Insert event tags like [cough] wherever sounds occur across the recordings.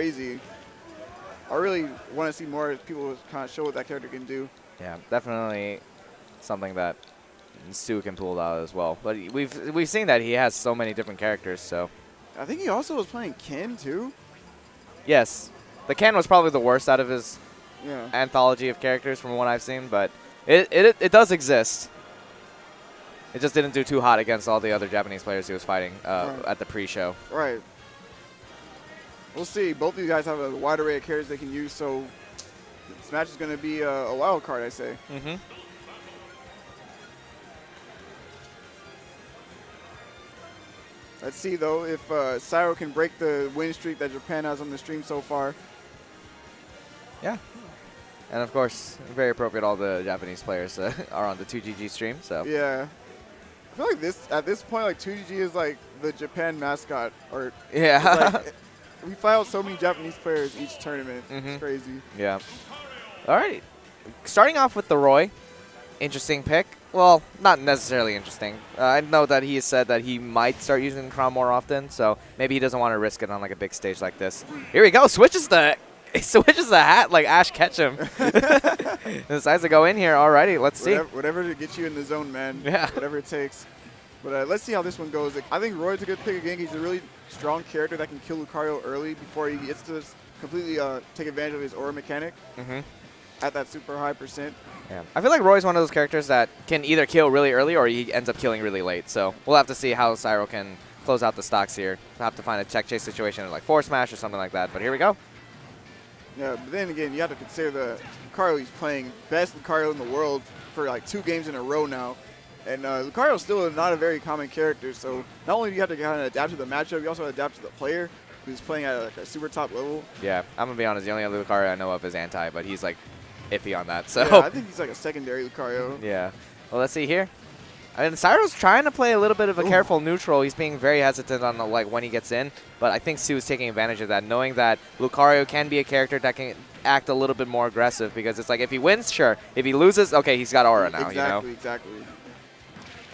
crazy. I really want to see more people kind of show what that character can do. Yeah, definitely something that Tsu can pull out as well. But we've we've seen that he has so many different characters. So I think he also was playing Ken too. yes, the Ken was probably the worst out of his Yeah. anthology of characters from what I've seen, but it it, it does exist. It just didn't do too hot against all the other Japanese players he was fighting uh, Right. at the pre-show. Right. We'll see. Both of you guys have a wide array of characters they can use, so this match is going to be a, a wild card, I say. Mm-hmm. Let's see, though, if uh, Cyro can break the win streak that Japan has on the stream so far. Yeah. And of course, very appropriate. All the Japanese players uh, [laughs] are on the 2GG stream, so Yeah. I feel like this at this point, like 2GG is like the Japan mascot, or yeah. like, [laughs] we fly out so many Japanese players each tournament. Mhm. It's crazy. Yeah. All right. Starting off with the Roy. Interesting pick. Well, not necessarily interesting. Uh, I know that he has said that he might start using the crown more often, so maybe he doesn't want to risk it on like a big stage like this. Here we go. Switches the he [laughs] switches the hat like Ash Ketchum. [laughs] [laughs] Decides to go in here. Alrighty, let's see. Whatever, whatever to get you in the zone, man. Yeah. Whatever it takes. But uh, let's see how this one goes. Like, I think Roy's a good pick again. He's a really strong character that can kill Lucario early before he gets to completely uh, take advantage of his aura mechanic hmm at that super high percent. Yeah. I feel like Roy's one of those characters that can either kill really early or he ends up killing really late. So we'll have to see how Cyro can close out the stocks here. We'll have to find a tech chase situation like Force Smash or something like that. But here we go. Yeah, but then again, you have to consider the Lucario he's playing best Lucario in the world for like two games in a row now. And uh, Lucario's still not a very common character, so not only do you have to kind of adapt to the matchup, you also have to adapt to the player who's playing at like a super top level. Yeah, I'm gonna be honest. The only other Lucario I know of is Anti, but he's like iffy on that. So Yeah, I think he's like a secondary Lucario. yeah. Well, let's see here. I mean, Cyro's trying to play a little bit of a Ooh. careful neutral. He's being very hesitant on the, like when he gets in, but I think Tsu is taking advantage of that, knowing that Lucario can be a character that can act a little bit more aggressive because it's like if he wins, sure. If he loses, okay, he's got aura now. exactly, You know. exactly.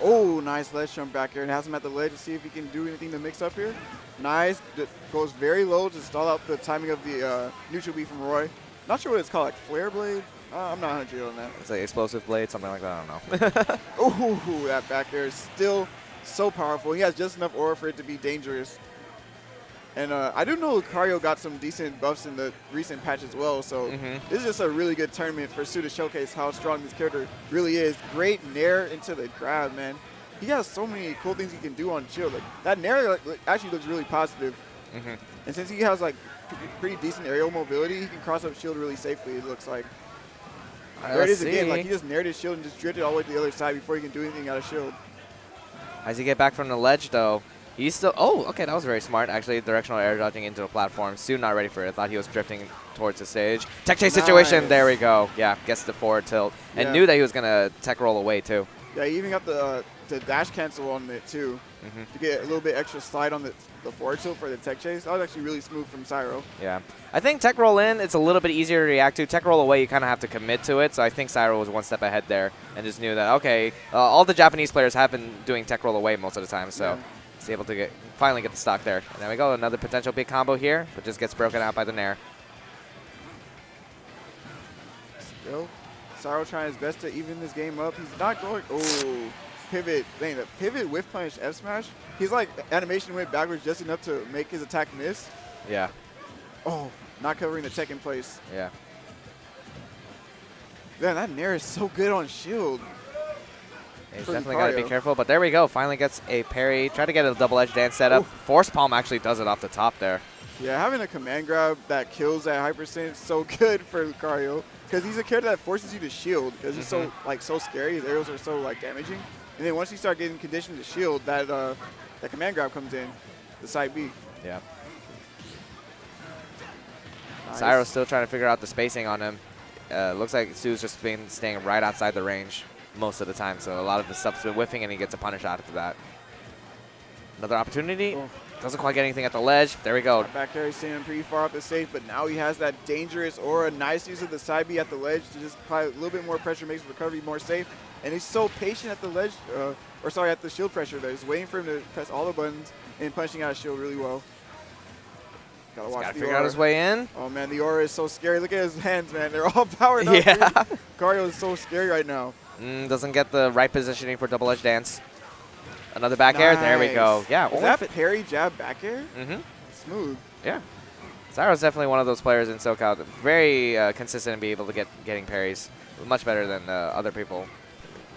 Oh, nice ledge jump back here and has him at the ledge to see if he can do anything to mix up here. Nice. D- goes very low to stall out the timing of the uh, neutral B from Roy. Not sure what it's called, like flare blade? Uh, I'm not 100 on that. It's like explosive blade, something like that. I don't know. [laughs] Ooh, that back air is still so powerful. He has just enough aura for it to be dangerous. And uh, I do know Lucario got some decent buffs in the recent patch as well, so Mhm. this is just a really good tournament for Tsu to showcase how strong this character really is. Great Nair into the grab, man. He has so many cool things he can do on shield. Like that Nair actually looks really positive. hmm And since he has like pretty decent aerial mobility, he can cross up shield really safely. It looks like. there it is again. Like he just nared his shield and just drifted all the way to the other side before he can do anything out of shield. As he get back from the ledge, though, he's still. Oh, okay, that was very smart. Actually, directional air dodging into the platform. Tsu not ready for it. I thought he was drifting towards the stage. Tech chase situation. There we go. Yeah, gets the forward tilt, and Yeah. knew that he was gonna tech roll away too. Yeah, he even got the uh, the dash cancel on it too hmm to get a little bit extra slide on the, the forward tilt for the tech chase. That was actually really smooth from Cyro. Yeah, I think tech roll in. It's a little bit easier to react to. Tech roll away, you kind of have to commit to it. So I think Cyro was one step ahead there, and just knew that okay, uh, all the Japanese players have been doing tech roll away most of the time. So. Yeah. He's able to get finally get the stock there. And there we go, another potential big combo here, but just gets broken out by the Nair. Still, Cyro trying his best to even this game up. He's not going. Oh, pivot. Dang, the pivot with punish F smash. He's like animation went backwards just enough to make his attack miss. Yeah, Oh, not covering the tech in place. yeah. Man, that Nair is so good on shield. He's definitely got to be careful, but there we go. Finally gets a parry. Try to get a double edge dance setup. Oof. Force palm actually does it off the top there. Yeah, having a command grab that kills that percent is so [laughs] good for Lucario because he's a character that forces you to shield because he's so like so scary. His arrows are so like damaging, and then once you start getting conditioned to shield, that uh, that command grab comes in, the side B. Yeah. Nice. Cyro's still trying to figure out the spacing on him. Uh, looks like Tsu's just been staying right outside the range most of the time, so a lot of the stuff's been whiffing, and he gets a punish out of that. Another opportunity. Oh. Doesn't quite get anything at the ledge. There we go. Back there, he's staying pretty far off the safe, but now he has that dangerous aura. Nice use of the side B at the ledge to just apply a little bit more pressure, makes recovery more safe. And he's so patient at the ledge, uh, or sorry, at the shield pressure there. He's waiting for him to press all the buttons and punching out a shield really well. Gotta watch got to the figure aura. out his way in. Oh man, the aura is so scary. Look at his hands, man. They're all [laughs] powered [laughs] up. Yeah. dude. Is so scary right now. Mm, doesn't get the right positioning for double edge dance. Another back air. There we go. Yeah. Is that parry jab back air? Mhm. Smooth. Yeah. Cyro's definitely one of those players in SoCal. that Very uh, consistent and be able to get getting parries. Much better than uh, other people,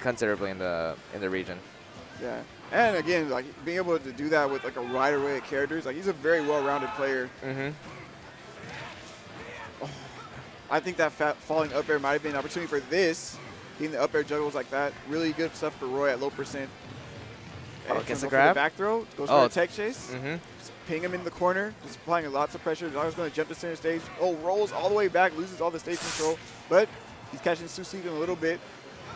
considerably in the in the region. Yeah. And again, like being able to do that with like a wide array of characters, like he's a very well-rounded player. Mm-hmm. I think that falling up air might have been an opportunity for this. Getting the up air juggles like that. Really good stuff for Roy at low percent. Oh, Okay, gets the grab. back throw. Goes Oh. for a tech chase. Mm-hmm. Ping him in the corner. Just applying lots of pressure. Dog's going to jump to center stage. Oh, rolls all the way back. Loses all the stage control. But he's catching Susi in a little bit.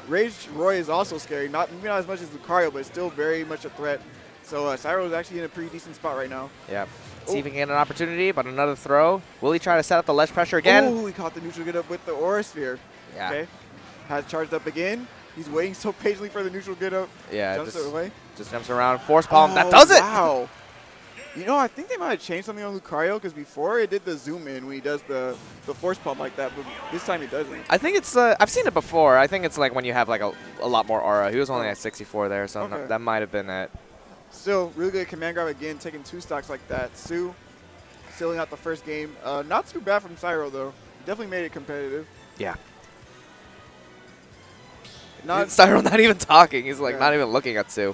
Rage Roy is also scary. Not, maybe not as much as Lucario, but still very much a threat. So uh, Cyro is actually in a pretty decent spot right now. Yeah. See Oh. if he can get an opportunity, but another throw. Will he try to set up the ledge pressure again? Oh, he caught the neutral get up with the Aura Sphere. Yeah. Okay. Has charged up again. He's waiting so patiently for the neutral get up. Yeah. Jumps Just, away. just jumps around. Force palm. that Oh, does it. Wow. You know, I think they might have changed something on Lucario because before it did the zoom in when he does the, the force palm like that, but this time he doesn't. I think it's. Uh, I've seen it before. I think it's like when you have like a, a lot more aura. He was only at 64 there, so Okay. that might have been it. Still, really good command grab again, taking two stocks like that. Tsu, sealing out the first game. Uh, not too bad from Cyro, though. Definitely made it competitive. Yeah. Not, Cyro not even talking. He's like Yeah. not even looking at Tsu.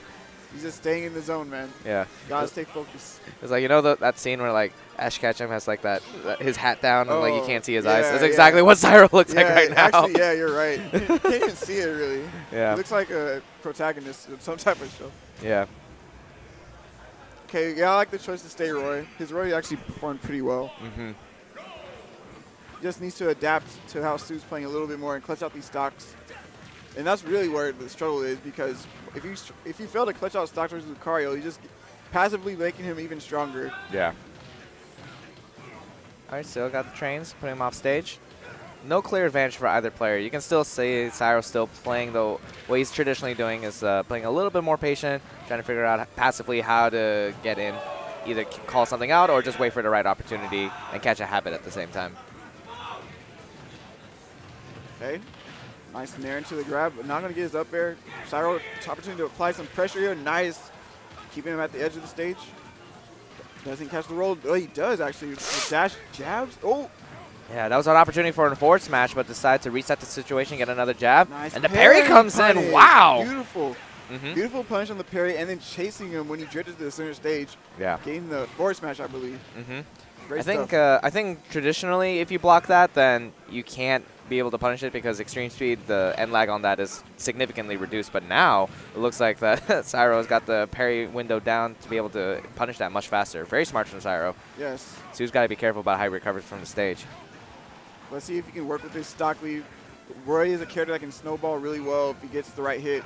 he's just staying in the zone, man. Yeah. Gotta stay focused. It's like you know the, that scene where like Ash Ketchum has like that, that his hat down and like you Oh, can't see his eyes. yeah, That's yeah. exactly what Cyro looks yeah, like right now. actually, yeah, you're right. [laughs] you can't even see it, really. Yeah. He looks like a protagonist of some type of show. yeah. Okay, yeah, I like the choice to stay Roy. His Roy actually performed pretty well. Mm-hmm. Just needs to adapt to how Tsu's playing a little bit more and clutch out these stocks. And that's really where the struggle is because if you if you fail to clutch out stocks versus Lucario, you just passively making him even stronger. Yeah. All right, still got the trains, putting him off stage. No clear advantage for either player. You can still see Cyro still playing the way he's traditionally doing is uh, playing a little bit more patient, trying to figure out passively how to get in, either call something out or just wait for the right opportunity and catch a habit at the same time. Okay, nice nair into the grab, but not gonna get his up air. Cyro opportunity to apply some pressure here. Nice, keeping him at the edge of the stage. Doesn't catch the roll. Oh, he does actually. The dash jabs. Oh, Yeah, that was an opportunity for a forward smash, but decided to reset the situation, get another jab, nice. and the parry comes in. Wow. Beautiful. hmm Beautiful punch on the parry, and then chasing him when he drifted to the center stage, Yeah. getting the forward smash, I believe. hmm I think uh, I think traditionally, if you block that, then you can't be able to punish it because extreme speed, the end lag on that is significantly reduced. But now it looks like that [laughs] Cyro's got the parry window down to be able to punish that much faster. Very smart from Cyro. yes. So he's got to be careful about how he recovers from the stage. Let's see if he can work with his stock lead. Roy is a character that can snowball really well if he gets the right hit.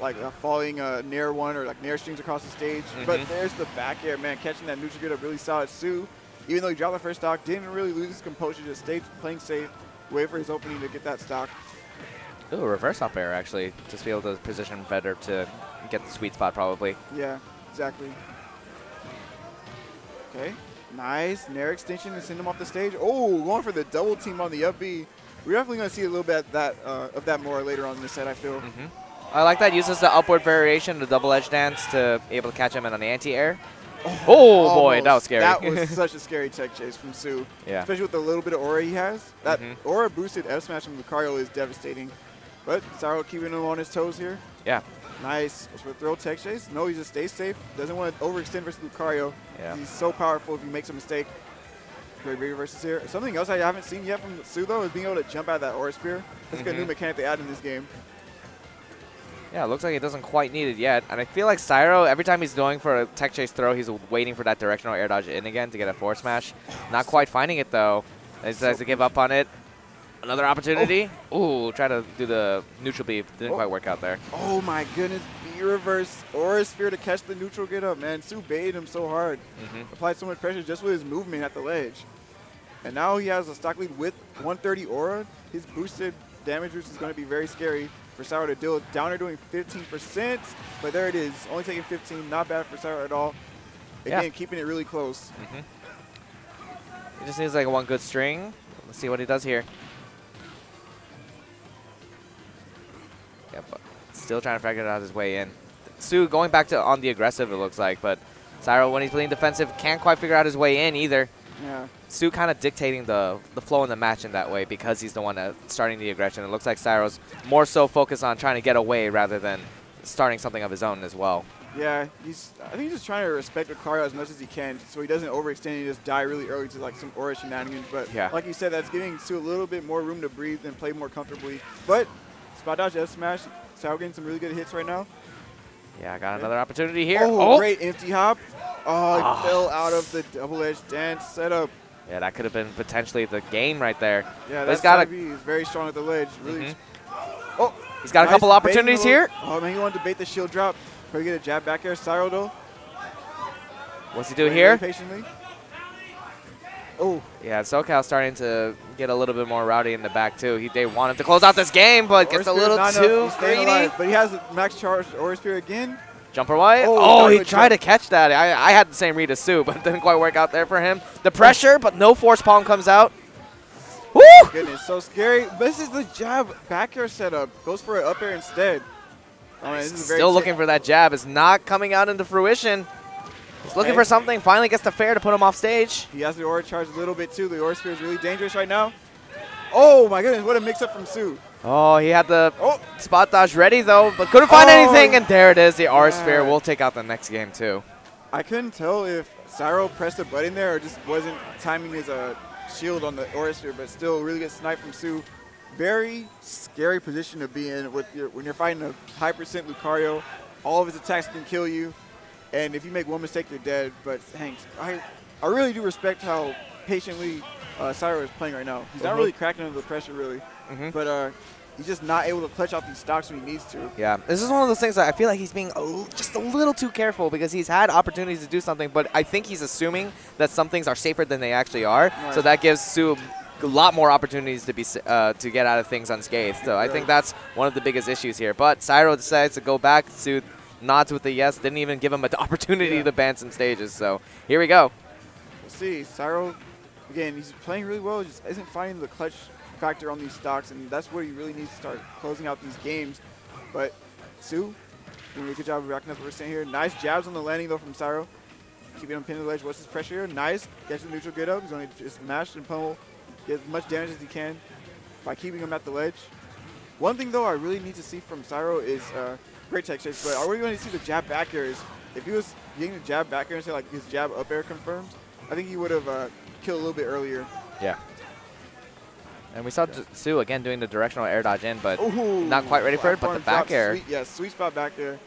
Like uh, falling uh, near one or like near strings across the stage. But Mhm. there's the back air, man. Catching that neutral get up really solid. Tsu, even though he dropped the first stock, didn't really lose his composure. Just stayed playing safe, wait for his opening to get that stock. Ooh, reverse up air actually, just be able to position better to get the sweet spot probably. Yeah, exactly. Okay, nice. Nair extension and send him off the stage. Oh, going for the double team on the up B. We're definitely going to see a little bit of that, uh, of that more later on in the set, I feel. hmm I like that. Uses the upward variation, the double edge dance to be able to catch him in on the anti-air. Oh, boy, that was scary. That was [laughs] such a scary tech chase from Tsu. Yeah. Especially with the little bit of aura he has. That Mhm. aura boosted F smash from Lucario is devastating. But Cyro keeping him on his toes here. Yeah. Nice. For throw tech chase. No, he just stays safe. Doesn't want to overextend versus Lucario. Yeah. He's so powerful if he makes a mistake. Great reverses here. Something else I haven't seen yet from Tsu though is being able to jump out of that aura sphere. That's like a new Mhm. mechanic they add in this game. Yeah, it looks like he doesn't quite need it yet. And I feel like Cyro, every time he's going for a tech chase throw, he's waiting for that directional air dodge in again to get a forward smash. Not quite finding it though. He decides to give up on it. Another opportunity. Ooh, try to do the neutral beep. Didn't Oh. quite work out there. Oh my goodness. B reverse aura sphere to catch the neutral get up, man. Tsu baited him so hard. hmm applied so much pressure just with his movement at the ledge. And now he has a stock lead with 130 aura. His boosted damage boost is going to be very scary for Cyro to deal. Down air doing 15%, but there it is. Only taking 15, not bad for Cyro at all. Again, Yeah. keeping it really close. Mm-hmm. He just needs like one good string. Let's see what he does here. Yeah, but still trying to figure out his way in. Tsu going back to on the aggressive, it looks like, but Cyro, when he's playing defensive, can't quite figure out his way in either. Yeah. Tsu kind of dictating the the flow in the match in that way because he's the one that starting the aggression. It looks like Cyro's more so focused on trying to get away rather than starting something of his own as well. Yeah, he's. I think he's just trying to respect Lucario as much as he can, so he doesn't overextend and just die really early to like some aura shenanigans. But Yeah. like you said, that's giving Sue a little bit more room to breathe and play more comfortably. But spot dodge, F smash, Sao getting some really good hits right now. Yeah, I got another opportunity here. Oh, oh! great empty hop. Oh, he Ah. fell out of the double edge dance setup. Yeah, that could have been potentially the game right there. Yeah, But that's he's got be. He's very strong at the ledge. Really. Mhm. Oh, he's got a couple opportunities here. Oh man, he wanted to bait the shield drop. Can get a jab back air, Cyro though? What's he do Waiting here? Patiently. Oh, Yeah, SoCal starting to get a little bit more rowdy in the back too. He they want him to close out this game, but gets a Aura little Spirit, not enough. too greedy. alive, But he has max charge Aura Sphere again. Jumper white. Oh, Oh, he tried to catch that. I, I had the same read as Tsu, [laughs] but it didn't quite work out there for him. The pressure, but no force palm comes out. Woo! Goodness, so scary. This is the jab back air setup. Goes for an up air instead. Oh, man, this is very Still looking for that jab. It's not coming out into fruition. He's looking Okay. for something. Finally gets the fair to put him off stage. He has the aura charge a little bit too. The aura sphere is really dangerous right now. Oh my goodness, what a mix up from Tsu. Oh, he had the Oh, spot dodge ready though, but couldn't find Oh, anything. And there it is. The R sphere man. will take out the next game too. I couldn't tell if Cyro pressed a button there or just wasn't timing his uh, shield on the aura sphere, but still really good snipe from Tsu. Very scary position to be in with your, when you're fighting a high percent Lucario. All of his attacks can kill you, and if you make one mistake, you're dead. But Hanks, I, I really do respect how patiently uh, Cyro is playing right now. He's not Mhm. really cracking under the pressure, really, Mhm. but uh, he's just not able to clutch out these stocks when he needs to. Yeah, this is one of those things that I feel like he's being a l- just a little too careful because he's had opportunities to do something, but I think he's assuming that some things are safer than they actually are. So that gives Tsu a lot more opportunities to be uh, to get out of things unscathed. So I think that's one of the biggest issues here. But Cyro decides to go back. Tsu nods with a yes. Didn't even give him an [laughs] opportunity Yeah. to ban some stages. So here we go. We'll see. Cyro, again, he's playing really well. Just isn't finding the clutch factor on these stocks, and that's where you really need to start closing out these games. But Tsu, doing a good job of racking up the percent here. Nice jabs on the landing though from Cyro. Keeping him pinned to the ledge. What's his pressure here? Nice. Gets the neutral get up. He's going to just mash and pummel, get as much damage as he can by keeping him at the ledge. One thing though I really need to see from Cyro is uh, great tech chase, but are we going to see the jab back airs? If he was getting the jab back air and say like his jab up air confirmed, I think he would have uh, killed a little bit earlier. Yeah. And we saw J- Tsu again doing the directional air dodge in, but Ooh, not quite ready for it, but the back air. Sweet, yeah, sweet spot back there.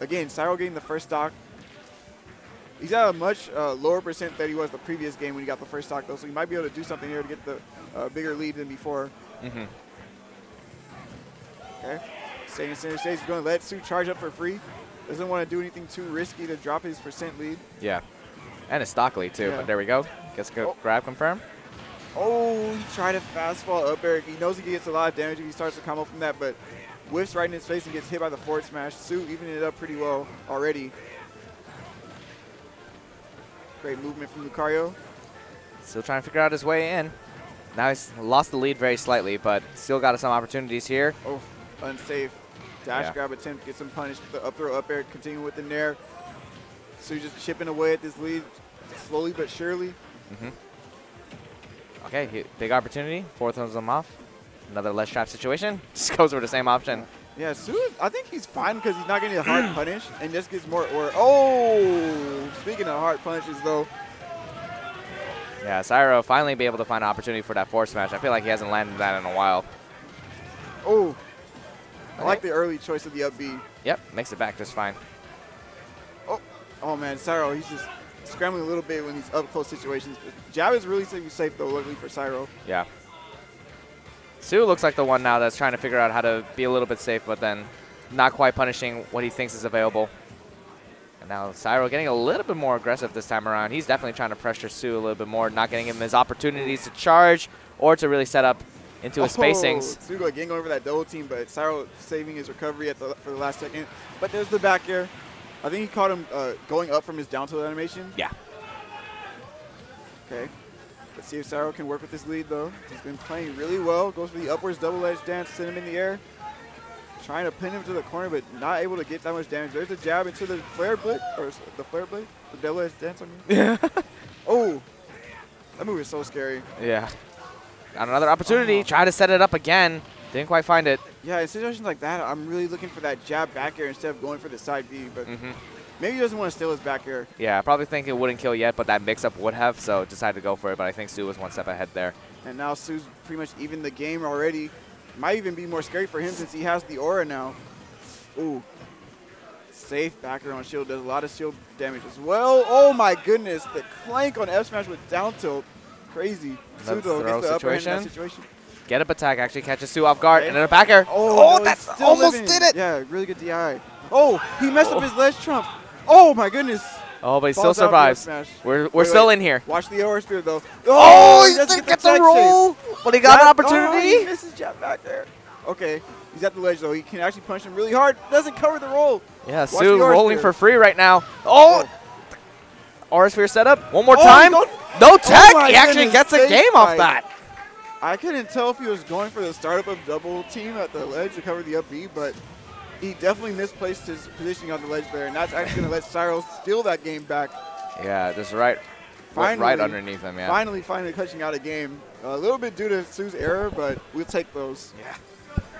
Again, Cyro getting the first stock. He's at a much uh, lower percent than he was the previous game when he got the first stock, though, so he might be able to do something here to get the uh, bigger lead than before. Mhm. Okay. Staying in center stage. He's going to let Tsu charge up for free. Doesn't want to do anything too risky to drop his percent lead. Yeah. And a stock lead too, Yeah. but there we go. Gets a Oh. grab confirm. Oh, he tried to fast fall up air. He knows he gets a lot of damage if he starts to come up from that, but whiffs right in his face and gets hit by the forward smash. Tsu evening it up pretty well already. Great movement from Lucario. Still trying to figure out his way in. Now he's lost the lead very slightly, but still got some opportunities here. Oh, unsafe. Dash Yeah. grab attempt, gets him punished with the up throw up air, continuing with the nair. Tsu just chipping away at this lead slowly but surely. Mm-hmm. Okay, he, big opportunity. Four throws him off. Another less trap situation. [laughs] Just goes for the same option. Yeah, Tsu, I think he's fine because he's not getting a hard [clears throat] punish and just gets more or Oh, speaking of hard punches, though, Yeah, Cyro finally be able to find an opportunity for that force smash. I feel like he hasn't landed that in a while. oh, I Okay. like the early choice of the up B. Yep, makes it back just fine. Oh, oh man, Cyro, he's just scrambling a little bit when he's up close situations. But Jab is really safe, safe though, luckily for Cyro. Yeah. Tsu looks like the one now that's trying to figure out how to be a little bit safe, but then not quite punishing what he thinks is available. And now Cyro getting a little bit more aggressive this time around. He's definitely trying to pressure Tsu a little bit more, not getting him his opportunities to charge or to really set up into his oh, spacings. Oh, Sugo again going for that double team, but Cyro saving his recovery at the, for the last second. But there's the back air. I think he caught him uh, going up from his down tilt animation. Yeah. Okay. Let's see if Cyro can work with this lead, though. He's been playing really well. Goes for the upwards double edge dance, send him in the air. Trying to pin him to the corner, but not able to get that much damage. There's a jab into the flare blade, or the flare blade, the double edge dance on you. Yeah. [laughs] Oh, that move is so scary. yeah. Got another opportunity. Oh. Try to set it up again. Didn't quite find it. Yeah, in situations like that, I'm really looking for that jab back air instead of going for the side B. But hmm maybe he doesn't want to steal his back air. Yeah, I probably think it wouldn't kill yet, but that mix-up would have, so decided to go for it. But I think Tsu was one step ahead there. And now Tsu's pretty much even the game already. Might even be more scary for him since he has the aura now. Ooh. Safe back air on shield. Does a lot of shield damage as well. Oh my goodness. The clank on F smash with down tilt. Crazy. Tsu though gets the upper hand in that situation. Situation. Get up attack actually catches Tsu off guard, and then a back air. Oh, oh no, that's almost living. did it. Yeah, really good DI. Oh, he messed up oh. his ledge trump. Oh my goodness. Oh, but he still Falls out of the survives. We're, we're Wait, still wait. in here. Watch the aura sphere though. Oh, oh he doesn't didn't get the tech chase. roll, but he got an opportunity. Oh, he misses jab back there. Okay, he's at the ledge though. He can actually punch him really hard. Doesn't cover the roll. Yeah, Watch Tsu rolling spear. for free right now. Oh, Aura Sphere setup. One more Oh, time. No tech. my he actually goodness, gets a game off that. I couldn't tell if he was going for the startup of double team at the ledge to cover the up B, but he definitely misplaced his positioning on the ledge there, and that's actually going to let Cyro steal that game back. Yeah, just right, Finally, right underneath him. Yeah. Finally, finally clutching out a game. A little bit due to Tsu's error, but we'll take those. Yeah.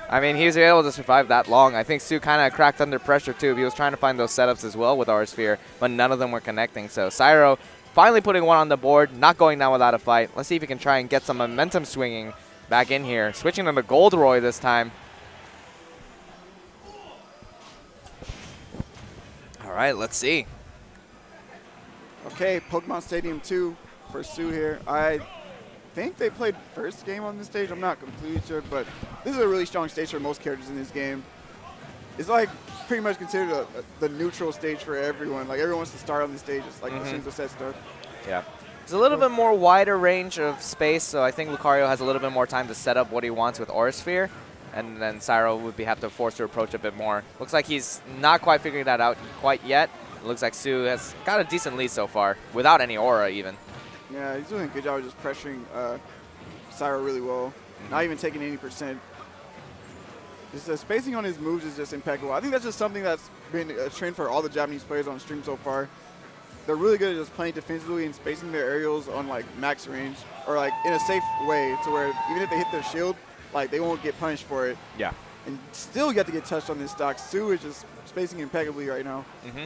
I mean, he was able to survive that long. I think Tsu kind of cracked under pressure too. He was trying to find those setups as well with Aura Sphere, but none of them were connecting. So Cyro finally putting one on the board, not going down without a fight. Let's see if he can try and get some momentum swinging back in here. Switching to the Gold Roy this time. All right, let's see. Okay, Pokemon Stadium 2 for Tsu here. I think they played first game on this stage. I'm not completely sure, but this is a really strong stage for most characters in this game. It's like pretty much considered a, a- the neutral stage for everyone. Like everyone wants to start on the stage. It's like as Mhm. soon as the set starts. Yeah. It's a little bit more wider range of space, so I think Lucario has a little bit more time to set up what he wants with Aura Sphere, and then Cyro would be have to force to approach a bit more. Looks like he's not quite figuring that out quite yet. It looks like Tsu has got a decent lead so far, without any aura even. Yeah, he's doing a good job of just pressuring uh, Cyro really well. Not even taking any percent. Just the spacing on his moves is just impeccable. I think that's just something that's been a trend for all the Japanese players on stream so far. They're really good at just playing defensively and spacing their aerials on like max range or like in a safe way to where even if they hit their shield, like they won't get punished for it. Yeah. And still you have to get touched on this stock. Tsu is just spacing impeccably right now. hmm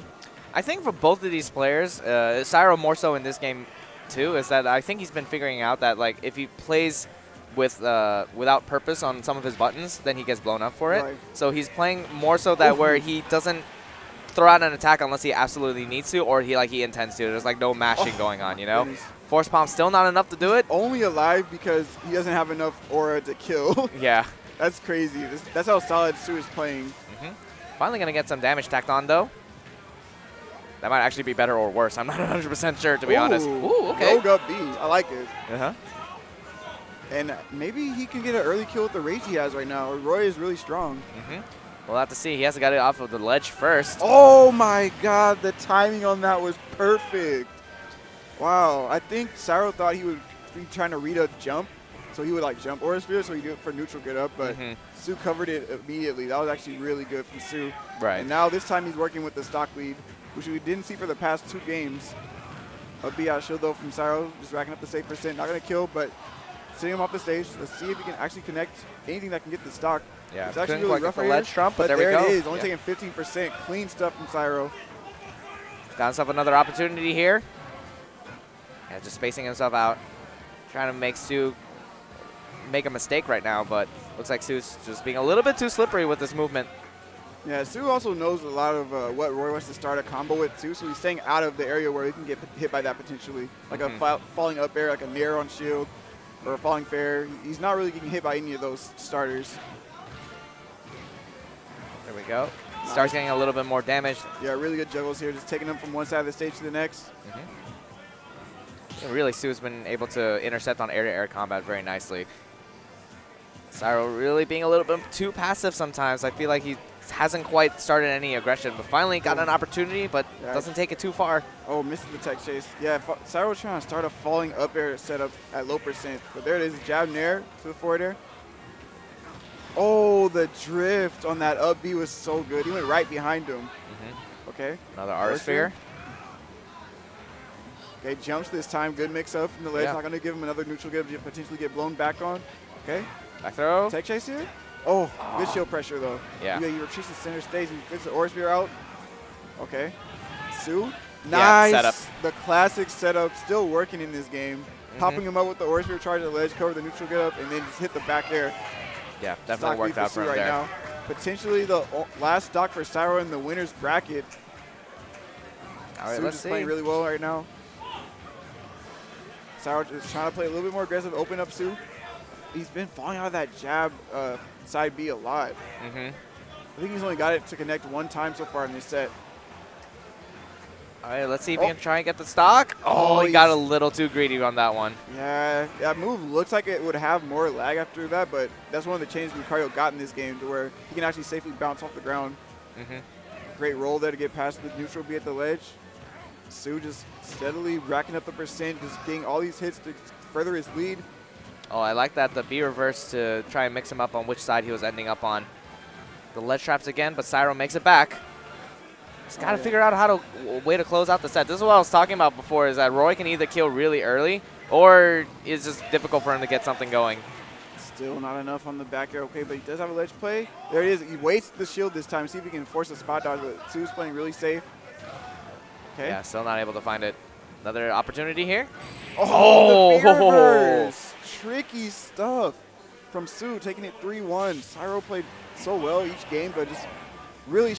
I think for both of these players, uh, Cyro more so in this game too, is that I think he's been figuring out that like if he plays with uh, without purpose on some of his buttons, then he gets blown up for it. Right. So he's playing more so that where he doesn't throw out an attack unless he absolutely needs to, or he like he intends to. There's like no mashing Oh, going on, you know. goodness. Force palm still not enough to do it. Only alive because he doesn't have enough aura to kill. [laughs] Yeah. That's crazy. This, that's how solid Tsu is playing. hmm Finally gonna get some damage tacked on though. That might actually be better or worse. I'm not [laughs] 100% sure to be honest. Ooh, okay. Rogue up B. I like it. Uh-huh. And maybe he can get an early kill with the rage he has right now. Roy is really strong. hmm We'll have to see. He has to get it off of the ledge first. Oh my god, the timing on that was perfect. Wow, I think Cyro thought he would be trying to read a jump, so he would like jump Aura Sphere, so he do it for neutral get up, but Mhm. Tsu covered it immediately. That was actually really good from Tsu. Right. And now this time he's working with the stock lead, which we didn't see for the past two games. A B out shield though from Cyro, just racking up the safe percent. Not gonna kill, but sitting him off the stage. Let's see if he can actually connect anything that can get the stock. Yeah, It's actually really quite rough get right the ledge trump, but, but there, there we go. it is. Only Yeah. taking 15%. Clean stuff from Cyro. Got himself another opportunity here. Yeah, just spacing himself out. Trying to make Tsu make a mistake right now, but looks like Tsu's just being a little bit too slippery with this movement. Yeah, Tsu also knows a lot of uh, what Roy wants to start a combo with too, so he's staying out of the area where he can get hit by that potentially, like Mhm. a fa- falling up air, like a nair on shield, or a falling fair. He's not really getting hit by any of those starters. There we go. Starts getting a little bit more damage. Yeah, really good juggles here, just taking them from one side of the stage to the next. Mm-hmm. And really, Tsu's been able to intercept on air-to-air combat very nicely. Cyro really being a little bit too passive sometimes. I feel like he hasn't quite started any aggression, but finally got an opportunity, but Yeah. doesn't take it too far. Oh, misses the tech chase. Yeah, Cyro trying to start a falling up air setup at low percent. But there it is, jab nair to the forward air. Oh, the drift on that up B was so good. He went right behind him. Mhm. Okay. Another Aura Sphere. Artisphere. Okay, jumps this time. Good mix up from the ledge. Yeah. Not going to give him another neutral give to potentially get blown back on. Okay. Back throw. Tech chase here. Oh, good shield pressure though. Yeah. You, you retreats to center stage. He gets the Aura Sphere out. Okay. Tsu. Yeah, Nice. setup. The classic setup still working in this game. Mm-hmm. Popping him up with the Aura Sphere charge at the ledge, cover the neutral get up, and then just hit the back air. Yeah, Stock definitely worked lead out for him right there. now. Potentially the last stock for Cyro in the winner's bracket. All right, Tsu let's see. playing really well right now. Cyro is trying to play a little bit more aggressive, open up Tsu. He's been falling out of that jab uh, side B a lot. hmm I think he's only got it to connect one time so far in this set. All right, let's see if Oh. he can try and get the stock. Oh, Oh, he got a little too greedy on that one. Yeah, that move looks like it would have more lag after that, but that's one of the changes Lucario got in this game to where he can actually safely bounce off the ground. hmm Great roll there to get past the neutral B at the ledge. Tsu just steadily racking up the percent, just getting all these hits to further his lead. Oh, I like that. The B reverse to try and mix him up on which side he was ending up on. The ledge traps again, but Cyro makes it back. He's got to Oh, yeah. figure out how to way to close out the set. This is what I was talking about before: is that Roy can either kill really early, or it's just difficult for him to get something going. Still not enough on the back air, okay, but he does have a ledge play. There it is. He waits the shield this time, see if he can force a spot dodge, but Tsu's playing really safe. Okay. Yeah, still not able to find it. Another opportunity here. Oh, Oh. Tricky stuff from Tsu, taking it 3-1. Cyro played so well each game, but just really